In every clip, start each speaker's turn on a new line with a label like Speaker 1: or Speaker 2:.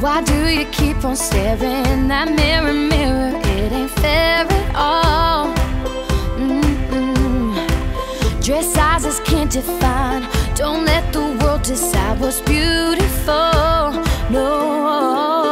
Speaker 1: Why do you keep on staring that mirror, mirror? It ain't fair at all. Mm-mm. Dress sizes can't define. Don't let the world decide what's beautiful. No.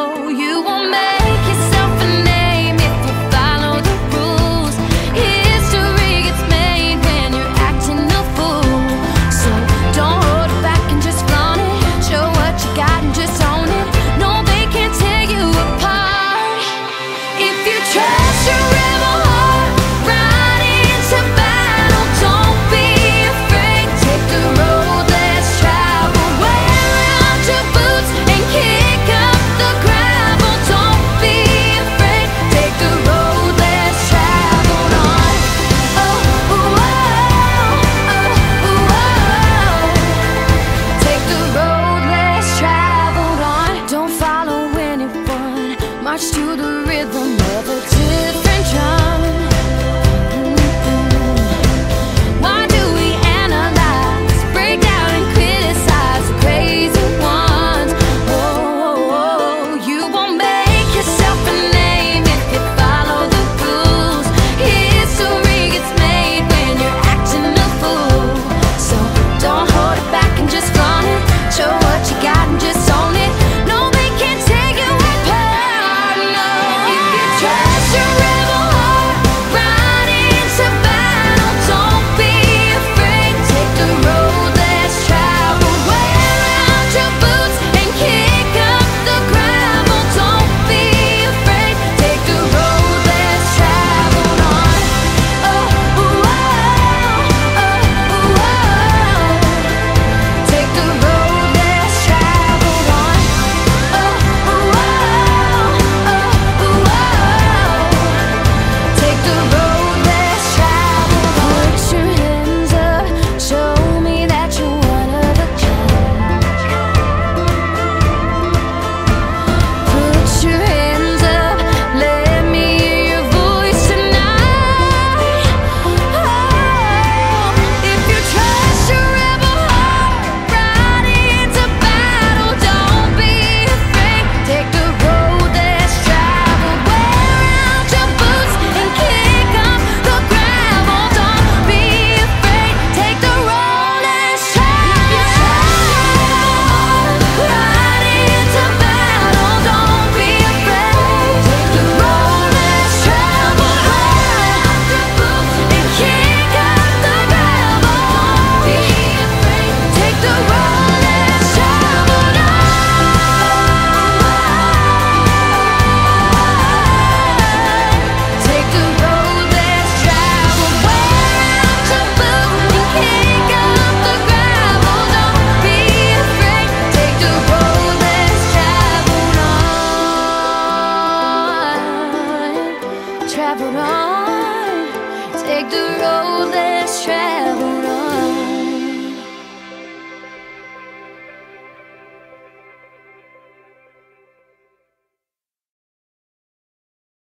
Speaker 1: heart. Take the road less traveled.